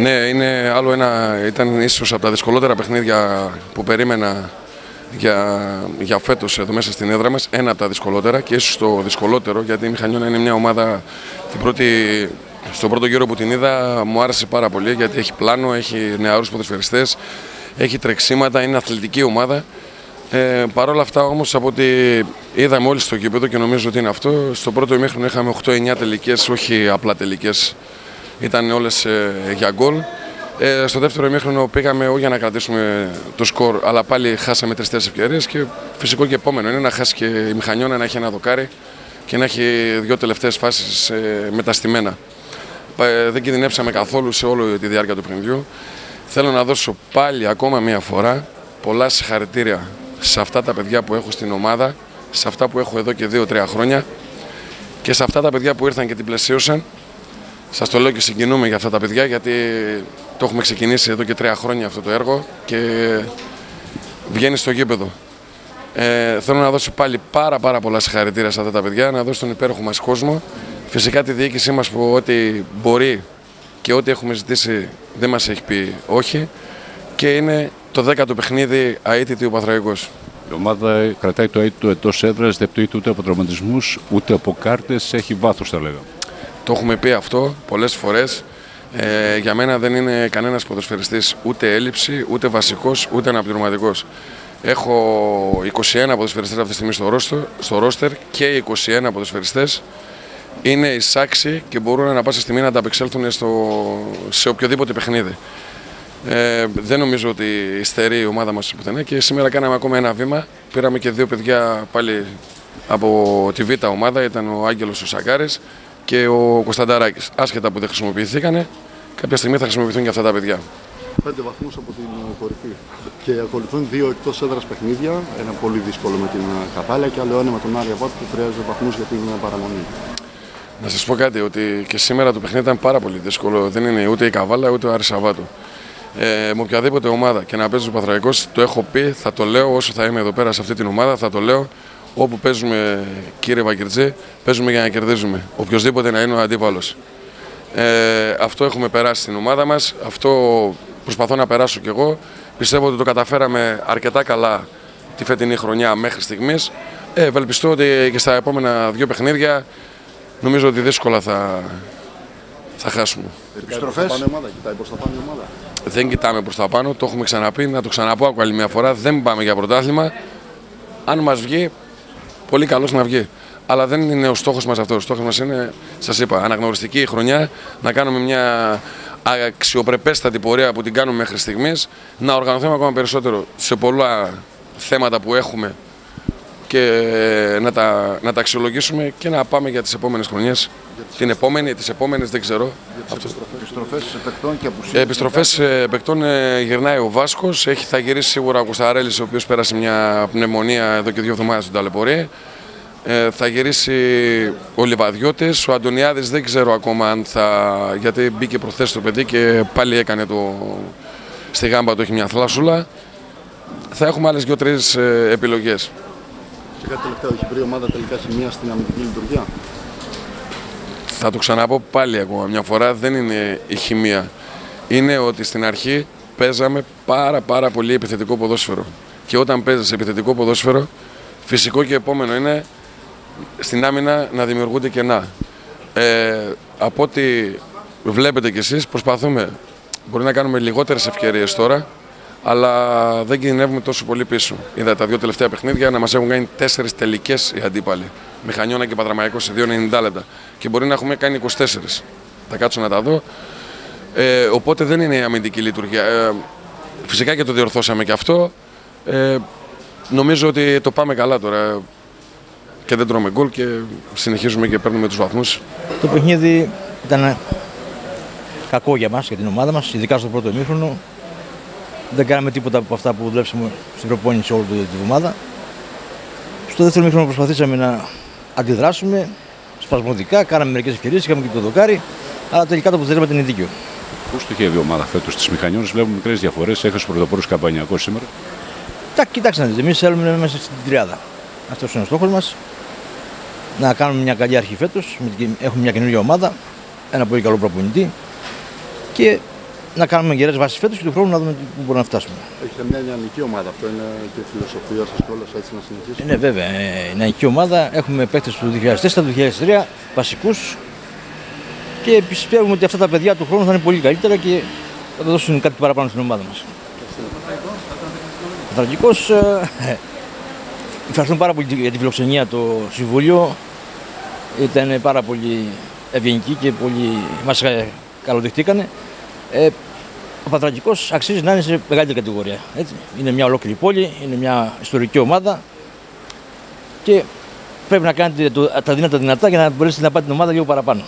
Ναι, είναι άλλο ένα, ήταν ίσως από τα δυσκολότερα παιχνίδια που περίμενα για, για φέτος εδώ μέσα στην έδρα μας. Ένα από τα δυσκολότερα και ίσως το δυσκολότερο γιατί η Μηχανιώνα είναι μια ομάδα την πρώτη, στον πρώτο γύρο που την είδα μου άρεσε πάρα πολύ γιατί έχει πλάνο, έχει νεαρούς ποδοσφαιριστές, έχει τρεξίματα, είναι αθλητική ομάδα. Ε, Παρ' όλα αυτά όμως από ό,τι είδαμε όλοι στο κήπεδο και νομίζω ότι είναι αυτό, στο πρώτο ημίχρονο είχαμε 8-9 τελικές, όχι απλά τελικές. Ήταν όλες ε, για γκολ. Ε, στο δεύτερο ημίχρονο πήγαμε όχι για να κρατήσουμε το σκορ, αλλά πάλι χάσαμε τρει-τέσσερι ευκαιρίες και φυσικό και επόμενο είναι να χάσει και η μηχανιώνα να έχει ένα δοκάρι και να έχει δύο τελευταίες φάσεις ε, μεταστημένα. Ε, δεν κινδυνεύσαμε καθόλου σε όλη τη διάρκεια του παιχνιδιού. Θέλω να δώσω πάλι ακόμα μία φορά πολλά συγχαρητήρια σε αυτά τα παιδιά που έχω στην ομάδα, σε αυτά που έχω εδώ και δύο-τρία χρόνια και σε αυτά τα παιδιά που ήρθαν και την πλαισίωσαν. Σας το λέω και συγκινούμε για αυτά τα παιδιά γιατί το έχουμε ξεκινήσει εδώ και τρία χρόνια αυτό το έργο και βγαίνει στο γήπεδο. Ε, θέλω να δώσω πάλι πάρα πάρα πολλά συγχαρητήρια σε αυτά τα παιδιά, να δώσω τον υπέροχο μας κόσμο. Φυσικά τη διοίκησή μας που ό,τι μπορεί και ό,τι έχουμε ζητήσει δεν μας έχει πει όχι και είναι το δέκατο παιχνίδι αίτητη ο Παθραϊκός. Η ομάδα κρατάει το αίτητο εντός έδρας, δεν πτωείται ούτε από τραυματισμούς ούτε από κάρτες. Έχει βάθος, θα λέγαμε. Το έχουμε πει αυτό πολλές φορές. Ε, για μένα δεν είναι κανένας ποδοσφαιριστής ούτε έλλειψη, ούτε βασικός, ούτε αναπληρωματικός. Έχω 21 ποδοσφαιριστές αυτή τη στιγμή στο, ρόστο, στο ρόστερ και 21 ποδοσφαιριστές είναι εισάξιοι και μπορούν να πάσα στιγμή να ανταπεξέλθουν στο, σε οποιοδήποτε παιχνίδι. Ε, δεν νομίζω ότι υστερεί η ομάδα μας πουθενά και σήμερα κάναμε ακόμα ένα βήμα. Πήραμε και δύο παιδιά πάλι από τη Β' ομάδα, ήταν ο Άγγελος ο Σακάρης και ο Κωνστανταράκης. Άσχετα που δεν χρησιμοποιηθήκανε, κάποια στιγμή θα χρησιμοποιηθούν και αυτά τα παιδιά. Πέντε βαθμούς από την κορυφή. Και ακολουθούν δύο εκτός έδρας παιχνίδια. Ένα πολύ δύσκολο με την Καπάλια και άλλο ένα με τον Άρια Βάτ που χρειάζεται βαθμούς για την παραμονή. Να σας πω κάτι, ότι και σήμερα το παιχνίδι ήταν πάρα πολύ δύσκολο. Δεν είναι ούτε η Καβάλα ούτε ο Άρης Σαββάτου. Ε, με οποιαδήποτε ομάδα και να παίζει ο Παθραϊκός, το έχω πει, θα το λέω όσο θα είμαι εδώ πέρα σε αυτή την ομάδα, θα το λέω όπου παίζουμε, κύριε Βακυρτζή, παίζουμε για να κερδίζουμε. Οποιοδήποτε να είναι ο αντίπαλος. Ε, αυτό έχουμε περάσει στην ομάδα μας. Αυτό προσπαθώ να περάσω κι εγώ. Πιστεύω ότι το καταφέραμε αρκετά καλά τη φετινή χρονιά μέχρι στιγμής. Ε, ευελπιστώ ότι και στα επόμενα δύο παιχνίδια νομίζω ότι δύσκολα θα, θα χάσουμε. Επιστροφές; Κοιτάει προς τα πάνω η ομάδα. Δεν κοιτάμε προς τα πάνω, το έχουμε ξαναπεί. Να το ξαναπώ ακόμα άλλη μια φορά. Δεν πάμε για πρωτάθλημα. Αν μας βγει, πολύ καλός να βγει. Αλλά δεν είναι ο στόχος μας αυτός. Ο στόχος μας είναι, σας είπα, αναγνωριστική χρονιά, να κάνουμε μια αξιοπρεπέστατη πορεία που την κάνουμε μέχρι στιγμής, να οργανωθούμε ακόμα περισσότερο σε πολλά θέματα που έχουμε και να τα, να τα αξιολογήσουμε και να πάμε για τις επόμενες χρονιές. Την επόμενη, τις επόμενες δεν ξέρω. Για τις επιστροφές παικτών και απουσίες. Επιστροφές ε, παικτών ε, γυρνάει ο Βάσκος, έχει, θα γυρίσει σίγουρα ο Κωνσταρέλης ο οποίος πέρασε μια πνευμονία εδώ και δύο εβδομάδες στον ταλαιπωρία. Ε, θα γυρίσει ο Λιβαδιώτης, ο Αντωνιάδης δεν ξέρω ακόμα αν θα, γιατί μπήκε προθέσει το παιδί και πάλι έκανε το, στη γάμπα του έχει μια θλάσσουλα. Θα έχουμε άλλες δύο-τρεις ε, επιλογές. Και κάτι τελευταίο, έχει βρει η ομάδα τελικά σημεία στην αμυντική λειτουργία; Θα το ξαναπώ πάλι ακόμα μια φορά, δεν είναι η χημεία. Είναι ότι στην αρχή παίζαμε πάρα πάρα πολύ επιθετικό ποδόσφαιρο. Και όταν παίζεις επιθετικό ποδόσφαιρο, φυσικό και επόμενο είναι στην άμυνα να δημιουργούνται κενά. Ε, από ό,τι βλέπετε κι εσείς προσπαθούμε, μπορεί να κάνουμε λιγότερες ευκαιρίες τώρα, αλλά δεν κινδυνεύουμε τόσο πολύ πίσω. Είδα τα δύο τελευταία παιχνίδια να μας έχουν κάνει τέσσερις τελικές οι αντίπαλοι. Μηχανιώνα και Πατραμαϊκό σε 2,90 λεπτά. Και μπορεί να έχουμε κάνει 24. Θα κάτσω να τα δω. Ε, οπότε δεν είναι η αμυντική λειτουργία. Ε, φυσικά και το διορθώσαμε και αυτό. Ε, νομίζω ότι το πάμε καλά τώρα και δεν τρώμε γκολ και συνεχίζουμε και παίρνουμε τους βαθμούς. Το παιχνίδι ήταν κακό για μας, για την ομάδα μας, ειδικά στο πρώτο ημίχρονο. Δεν κάναμε τίποτα από αυτά που δουλέψαμε στην προπόνηση όλη την εβδομάδα. Στο δεύτερο μήχρονο προσπαθήσαμε να αντιδράσουμε σπασμωδικά, κάναμε μερικές ευκαιρίες, είχαμε και το δοκάρι, αλλά τελικά το αποτέλεσμα ήταν δίκαιο. Πώς στοχεύει η ομάδα φέτος στι μηχανιώνε, βλέπουμε μικρές διαφορές. Έχασε πρωτοπόρος καμπανιακός σήμερα. Τα, κοιτάξτε να δείτε, εμείς θέλουμε μέσα στην τριάδα. Αυτός είναι ο στόχος μας. Να κάνουμε μια καλή αρχή φέτος. Έχουμε μια καινούργια ομάδα, ένα πολύ καλό προπονητή και να κάνουμε γερές βάσεις φέτος και του χρόνου να δούμε πού μπορούμε να φτάσουμε. Έχετε μια νεανική ομάδα, αυτό είναι και η φιλοσοφία σας κιόλα έτσι να συνεχίσετε. Ναι, βέβαια. Ε, νεανική ομάδα. Έχουμε παίκτες του 2004-2003 βασικούς και πιστεύουμε ότι αυτά τα παιδιά του χρόνου θα είναι πολύ καλύτερα και θα δώσουν κάτι παραπάνω στην ομάδα μας. Ο Τραγικό. Ε, ευχαριστούμε πάρα πολύ για τη φιλοξενία το Συμβούλιο. Ήταν πάρα πολύ ευγενικοί και πολύ μας καλοδεχτήκανε. Ε, ο Πατρακικός αξίζει να είναι σε μεγαλύτερη κατηγορία. Έτσι. Είναι μια ολόκληρη πόλη, είναι μια ιστορική ομάδα και πρέπει να κάνετε το, τα δυνατά δυνατά για να μπορέσετε να πάτε την ομάδα λίγο παραπάνω.